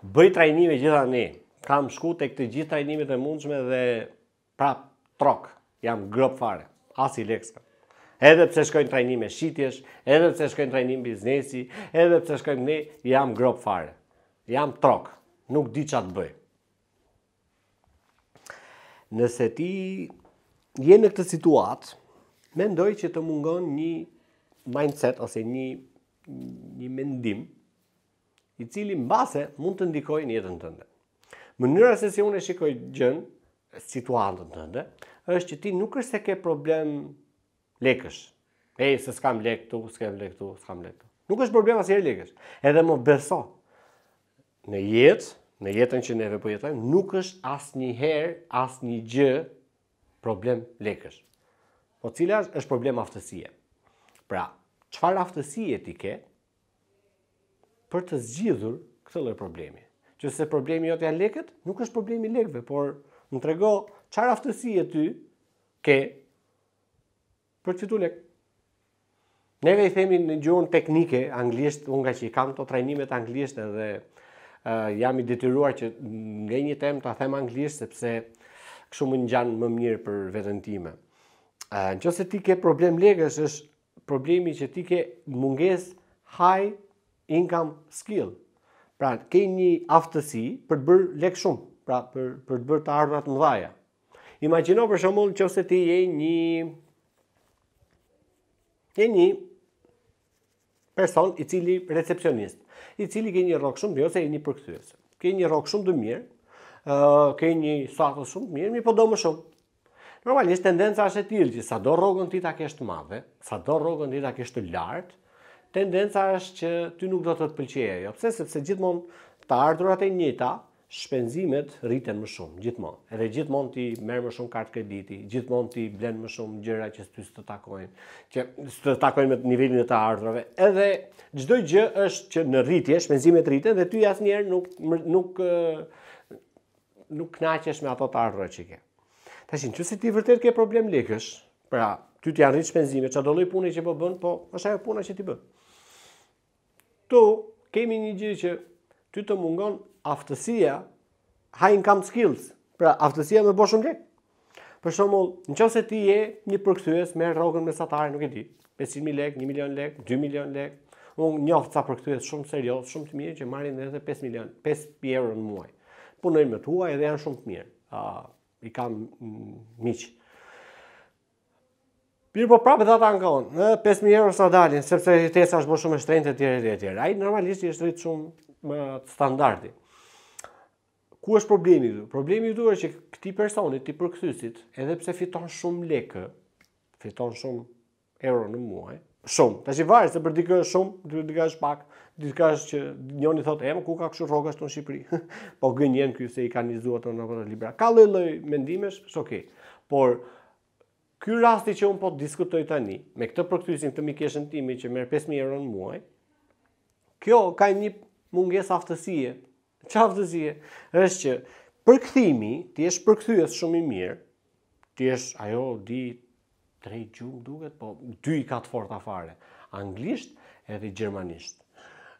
Bëj trajnime gjithandej. Kam shku te të gjitha trajnimet e mundshme dhe prap trok. Jam grop fare. Asi lek s'ka. Edhe pse shkoj në trajnime shitjesh, edhe pse shkoj në trajnim biznesi, edhe pse shkoj në, jam grop fare. Jam trok. Nuk di ça të bëj. Nëse ti je në këtë situatë, mendoj që të mungon një mindset ose një një mendim i cili mbase mund të ndikojë në jetën tënde. Mënyra se si unë e shikoj gjën, situatën tënde, është që ti nuk është se ke problem lekësh. E, se s'kam lek këtu, s'kam lek këtu, s'kam lek këtu. Nuk është problem asnjëherë lekësh. Edhe më beso. Në jetë, në jetën që neve po jetojmë, nuk është asnjëherë asnjë gjë problem lekësh. Po ça, është problem aftësie. Pra, çfarë aftësie ti ke, për të zgjidhur këtë lloj problemi. Qoftë se problemi jot janë lekët, nuk është problemi lekëve, por më trego çfarë aftësie ti ke për të fitu lekë. Neve i themi në gjuhën teknike, anglisht, unë ngaqë i kam këto trajnimet anglisht edhe uh, jam i detyruar që ndonjë term ta them anglisht, sepse këshu më ngjan më mirë për vetën time. Uh, në qoftë se ti ke problem lekësh, është problemi që ti ke mungesë high income skill. Pra, ke një aftësi për të bërë lek shumë, pra për, për të bërë të ardhura të mëdhaja. Imagjino për shembull nëse ti je një je një person i cili recepcionist, i cili ke një rrogë shumë të mirë ose je një përkthyes. Ke një rrogë shumë të mirë, ë uh, ke një status shumë të mirë, mirëpo do më shumë. Normalisht tendenca është e tillë që sado rrogën ti ta kesh të madhe, sado rrogën ti ta kesh të lartë, tendenca është që ty nuk do të të pëlqejë ajo. Pse? Sepse gjithmonë të ardhurat e njëjta, shpenzimet rriten më shumë gjithmonë. Edhe gjithmonë ti merr më shumë kartë krediti, gjithmonë ti blen më shumë gjëra që ty s'të takojnë, që s'të takojnë me nivelin e të ardhurave. Edhe çdo gjë është që në rritje, shpenzimet rriten dhe ty asnjëherë nuk nuk nuk kënaqesh me ato të ardhura që ke. Tash në qoftë se ti vërtet ke problem lekësh, pra ty t'janë rrit shpenzime, çfarëdo lloj pune që po bën, po është ajo puna që ti bën. Këtu kemi një gjë që ty të mungon aftësia high income skills, pra aftësia me bo shumë lek. Për shembull, në qoftë se ti je një përkthyes me rrogën mesatare, nuk e di, 500.000 lekë, 1 milion lekë, 2 milion lekë, unë njoh ca përkthyes shumë serioz, shumë të mirë që marrin edhe 5 milion, 5 euro në muaj. Punojnë me të huaj edhe janë shumë të mirë. Ë, uh, i kam mm, miq. Mirëpo prapë dhe ata ankohen, 5.000 euro s'u dalin, sepse jetesa është bërë shumë e shtrenjtë e tjera e tjera. Ajo normalisht i është rritë shumë më standardi. Ku është problemi këtu? Problemi këtu është që këtij personit, këtij përkthyesit, edhe pse fiton shumë lekë, fiton shumë euro në muaj, shumë, tashi varet, se për dikë është shumë, për dikë është pak, dikë është që njëni thotë, e mo ku ka kështu rrogash në Shqipëri, po gënjen kjo se i ka lexuar në në libra, ka lloj-lloj mendimesh, okay. por, ky rasti që unë po diskutoj tani, me këtë përkthyesen, mikeshën time që merr 5.000 euro në muaj, kjo ka një mungesë aftësie, Çfarë aftësie, është që përkthimi, ti është përkthyes shumë i mirë, ti është ajo di tre gjuhë më duket, po dy i ka të forta fare, anglisht edhe gjermanisht.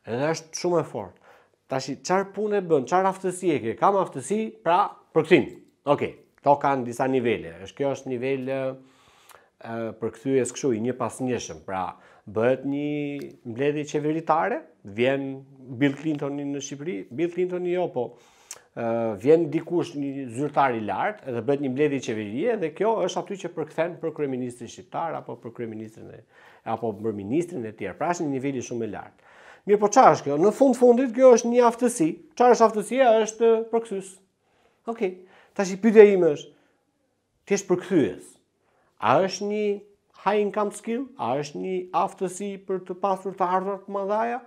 Edhe është shumë e fortë. Tashi çfarë punë bën, çfarë aftësie ke? Kam aftësi, pra përkthim. Okej. Kto kanë disa nivele. Është kjo është nivel përkthyes kështu i njëpasnjëshëm, pra bëhet një mbledhje qeveritare, vjen Bill Clinton në Shqipëri, Bill Clinton jo, po vjen dikush një zyrtar i lartë dhe bëhet një mbledhje qeverie dhe kjo është aty që përkthen për kryeministrin shqiptar apo për kryeministrin e apo për ministrat e tjerë. Pra është një niveli shumë i lartë. Mirëpo çfarë është kjo? Në fund fundit kjo është një aftësi. Çfarë është aftësia? Është përkthyes. Okej. Tashi pyetja ime është, Ti është përkthyes. A është një high income skill? A është një aftësi për të pasur të ardhura të mëdhaja?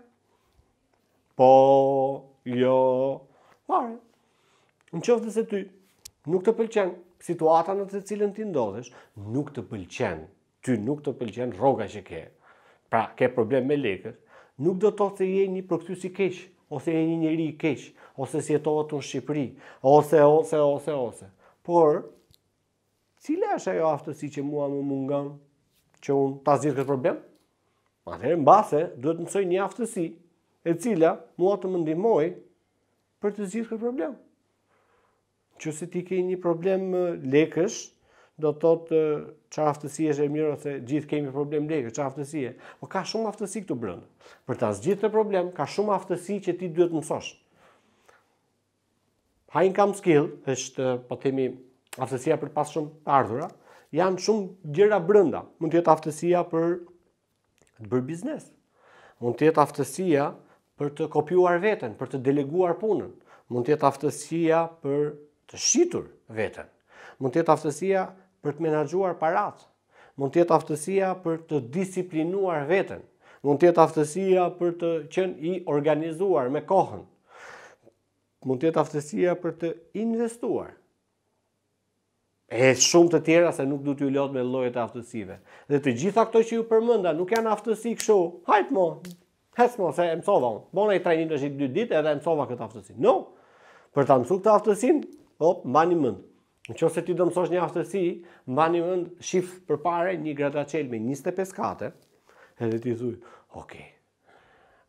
Po, jo, fare. Në qoftë se ty nuk të pëlqen situata në të cilën ti ndodhesh, nuk të pëlqen ty nuk të pëlqen rroga që ke, pra ke problem me lekët, nuk do të thotë se je një përkthyes i keq, ose je një njeri i keq, ose s'jetohet këtu në Shqipëri, ose, ose, ose, ose. Por, cila është ajo aftësi që mua më mungon që unë ta zgjidh këtë problem? Atëherë mbase duhet të mësoj një aftësi e cila mua të më ndihmojë për të zgjidhur këtë problem. Qoftë se ti ke një problem lekësh, do të thotë çfarë aftësie është e mirë ose gjithë kemi problem lekësh, çfarë aftësie. Po ka shumë aftësi këtu brenda. Për ta zgjidhur këtë problem, ka shumë aftësi që ti duhet të mësosh. High income skill është, po themi, aftësia për të pas shumë të ardhura. Janë shumë gjëra brenda. Mund të jetë aftësia për të bërë biznes. Mund të jetë aftësia për të kopjuar veten, për të deleguar punën. Mund të jetë aftësia për të shitur veten. Mund të jetë aftësia për të menaxhuar paratë. Mund të jetë aftësia për të disiplinuar veten. Mund të jetë aftësia për të qenë i organizuar me kohën. Mund të jetë aftësia për të investuar. E shumë të tjera se nuk du t'ju lodh me llojet e aftësive. Dhe të gjitha këto që ju përmenda nuk janë aftësi kështu. Hajt mo. Ec mo se e mësova unë. Bona një trajnim tash 2 ditë edhe e mësova këtë aftësi. No. Për ta mësuar këtë aftësinë, hop, mbani mend. Në qoftë se ti do mësosh një aftësi, mbani mend shif përpare një gradaçel me 25 kate, edhe ti thuj, "Ok,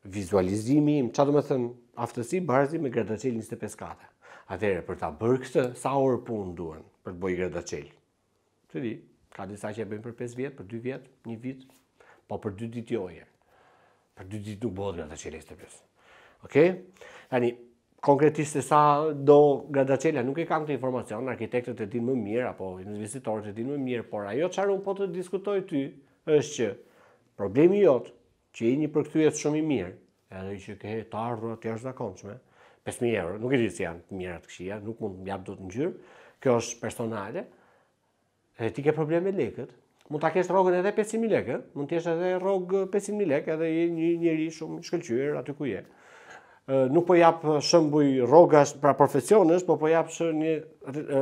Vizualizimi im, ça do me thënë, aftësi barazi me gradaçel 25 kate. Atëherë për ta bërë këtë, sa orë punë duhen për të bo gradaçel? S'di, ka disa që e bëjnë për 5 vjet, për 2 vjet, 1 vit, po për 2 ditë jo e. Për 2 ditë nuk bëhet gradaçel 25. Okej? Okay? Tani konkretisht se sa do gradaçela nuk e kam këtë informacion, arkitektët e dinë më mirë apo investitorët e dinë më mirë, por ajo ça unë po të diskutoj ty është që Problemi jot, që je një përkthyes shumë i mirë, edhe që ke të ardhura të jashtëzakonshme, 5000 euro, nuk e di si janë të mira të këqija, nuk mund të jap dot ngjyrë. Kjo është personale. Edhe ti ke problem me lekët. Mund ta kesh rrogën edhe 500000 lekë, mund të jesh edhe rrog 500000 lekë, edhe je një njeri shumë i shkëlqyer aty ku je. Nuk po jap shembuj rrogash pra profesionesh, po po jap shembuj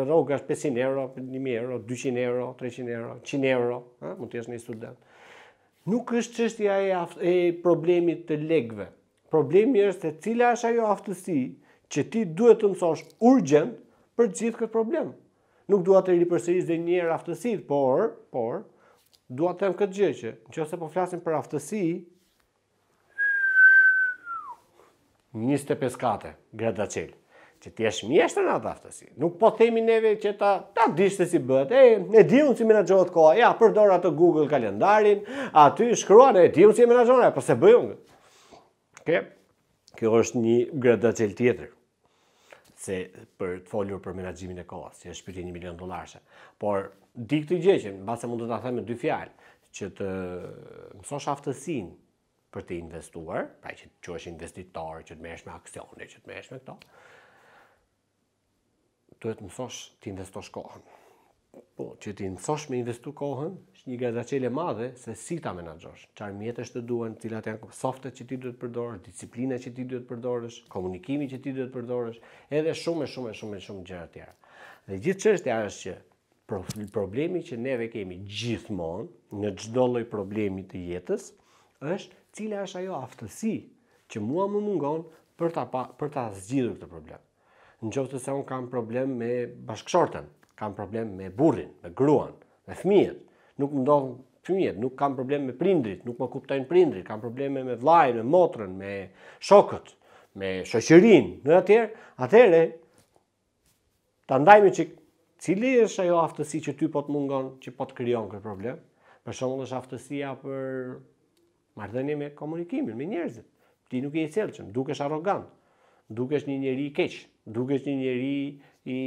rrogash 500 euro, 1000 euro, 200 euro, 300 euro, 100 euro, ha? mund të jesh një student. Nuk është çështja e, e problemit të lekëve. Problemi është se cila është ajo aftësi që ti duhet të mësosh urgjent për të zgjidhë këtë problem. Nuk dua të ripërsëris dhe njëherë aftësitë, por, por, dua të them këtë gjë që, në qoftë se po flasim për aftësi, njëzet e pesë kate, gradaçel, që ti të jesh mjeshtër në atë aftësi. Nuk po themi neve që ta, ta dish se si bëhet, e, e di unë si menaxhohet koha, ja, përdor atë Google kalendarin, aty shkruan, e di unë si menaxhohet, e po pse s'e bëj unë. Ok, kjo është një gradaçel tjetër. se për të folur për menaxhimin e kohës, siç është pyetja 1 milion dollarshe. Por di këtë gjë që, mbase mund të ta them me dy fjalë, që të mësosh aftësinë për të investuar, pra që të quhesh investitor, që të merresh me aksione, që të merresh me këto. Duhet të mësosh të investosh kohën. Po, që ti mësohesh me investu kohën, është një gardaçele e madhe se si ta menaxhosh. Çfarë mjetesh të duhen, cilat janë softet që ti duhet të përdorësh, disiplina që ti duhet të përdorësh, komunikimi që ti duhet të përdorësh, edhe shumë e shumë e shumë e shumë gjëra të tjera. Dhe gjithë çështja është që problemi që neve kemi gjithmonë në çdo lloj problemi të jetës është cila është ajo aftësi që mua më mungon për ta për ta zgjidhur këtë problem. Në qoftë se unë kam problem me bashkëshorten, kam problem me burrin, me gruan, me fëmijët, nuk më ndigjojnë fëmijët, nuk kam problem me prindrit, nuk më kuptojnë prindrit, kam probleme me vlajnë, me motrën, me shokët, me shoqërinë, në atëherë, atëherë ta ndajmë që cila është ajo aftësi që ty po të mungon, që po të krijon këtë problem, për shembull është aftësia për Marrëdhënie me komunikimin me njerëzit. Ti nuk je i sjellshëm, dukesh arrogant, dukesh një njeri i keq, dukesh një njeri i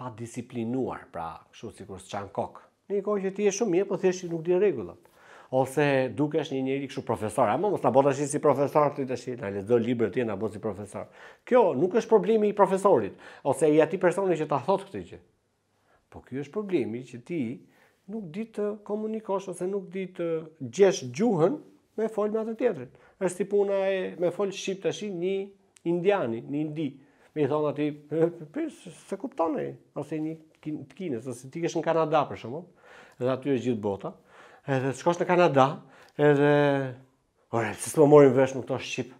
padisiplinuar, pra kështu sikur s'çan kokë. Në një kohë që ti je shumë mirë, po thjesht nuk di rregullat. Ose dukesh një njeri kështu profesor, apo mos na bëj tash si profesor ti tash, na lexo libra ti na bëj si profesor. Kjo nuk është problemi i profesorit ose i atij personi që ta thotë këtë gjë. Po ky është problemi që ti nuk di të komunikosh ose nuk di të gjesh gjuhën me fol me atë tjetrin. Është si puna e me fol shqip tash një indiani në Indi. Me i thonë aty, por s'e kupton ai, ose një të Kinës, ose të jesh në Kanada për shembull, dhe aty është gjithë bota. Edhe shkosh në Kanada, edhe Ore, se s'po morim vesh me këto shqip?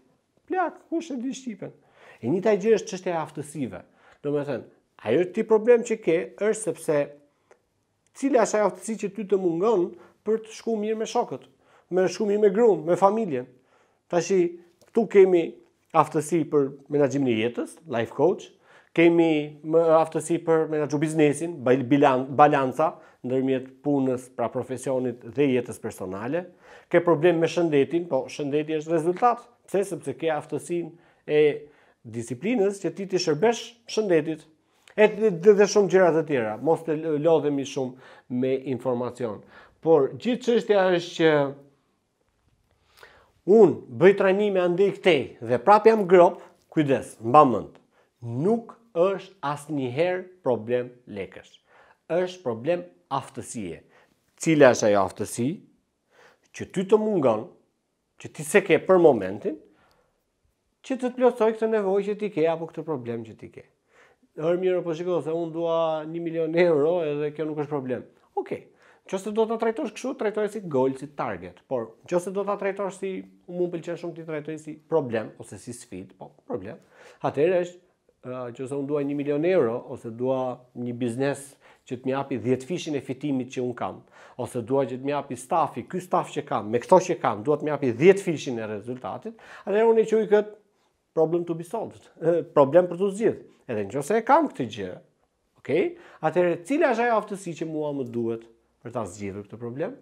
Plak, kush e di shqipen? E njëta gjë është çështja e aftësive. Domethënë, ajo ti problem që ke është sepse cila është ajo aftësi që ty të mungon për të shku mirë me shokët, me shku mirë me gruan, me familjen. Tashi këtu kemi aftësi për menaxhimin e jetës, life coach, kemi aftësi për menaxhu biznesin, balanca ndërmjet punës, pra profesionit dhe jetës personale. Ke problem me shëndetin, po shëndeti është rezultat. Pse? Sepse ke aftësinë e disiplinës që ti t'i shërbesh shëndetit. Edhe, dhe shumë gjëra të tjera. Mos të lodhemi shumë me informacion. Por gjithë çështja është që Unë bëj trajnime andej këtej dhe prap jam gropë, kujdes, mba mend. Nuk është asnjëherë problem lekësh. Është problem aftësie. Cila është ajo aftësi që ty të mungon, që ti s'e ke për momentin, Që të të plotësojë këtë nevojë që ti ke, apo këtë problem që ti ke. Hë, mirë, po shiko, se unë dua një milion euro edhe kjo nuk është problem. Oke, qoftë se do ta trajtosh kështu, trajtoje si goal, si target. Por, qoftë se do ta trajtosh si, mu më pëlqen shumë t'i trajtoj si problem, ose si sfidë, po, problem. Atëherë është, Nëse unë dua një milion euro, ose dua një biznes që të më japi dhjetëfishin e fitimit që unë kam, ose dua që të më japi stafi, ky staf që kam, me këto që kam, dua të më japi dhjetëfishin e rezultatit, atëherë unë e quaj këtë problem to be solved, problem për t'u zgjidh. Edhe në qoftë se e kam këtë gjë, okay? atëherë cila është ajo aftësi që mua më duhet për ta zgjidhur këtë problem?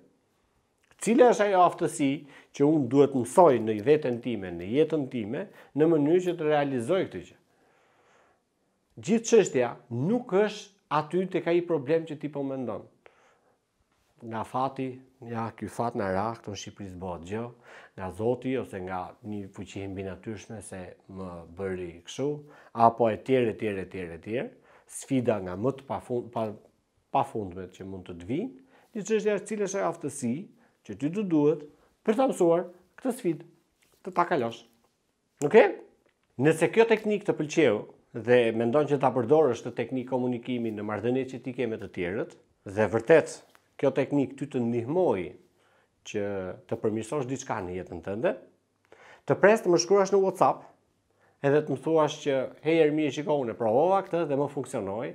Cila është ajo aftësi që unë duhet të mësoj në veten time, në jetën time, në mënyrë që të realizoj këtë gjë. Gjithë çështja nuk është aty tek ai problem që ti po mendon. Nga fati, ja ky fat na ra, këtu në Shqipëri s'bëhet gjë, nga Zoti ose nga një fuqi e mbinatyrshme se më bëri kështu, apo etj etj etj etj, sfida nga më të pafund pa pafundmet që mund të të vijnë, një çështje është cila është ajo aftësi që ty të duhet për ta mësuar këtë sfidë të ta kalosh. Ok? Nëse kjo teknikë të pëlqeu dhe mendon që ta përdorësh këtë teknikë komunikimi në marrëdhëniet që ti ke me të tjerët dhe vërtet kjo teknikë ty të ndihmojë që të përmirësosh diçka në jetën tënde, Të pres të më shkruash në WhatsApp, edhe të më thuash që hey Ermir shiko unë provova këtë dhe më funksionoi.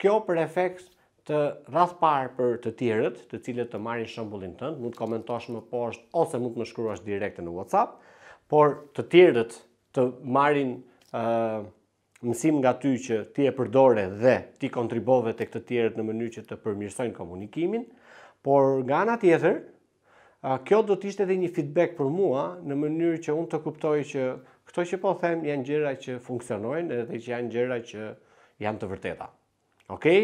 Kjo për efekt të radhë parë për të tjerët, të cilët të marrin shembullin tënd, mund të komentosh më poshtë ose mund të më shkruash direkt në WhatsApp, por të tjerët të marrin ë uh, mësim nga ty që ti e përdore dhe ti kontribove tek të tjerët në mënyrë që të përmirësojnë komunikimin, por nga ana tjetër, kjo do të ishte edhe një feedback për mua në mënyrë që unë të kuptoj që këto që po them janë gjëra që funksionojnë edhe që janë gjëra që janë të vërteta. Okej?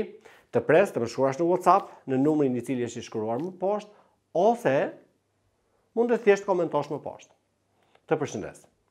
Të pres të më shkruash në WhatsApp në numrin i cili është i shkruar më poshtë ose mund të thjesht komentosh më poshtë. Të përshëndes.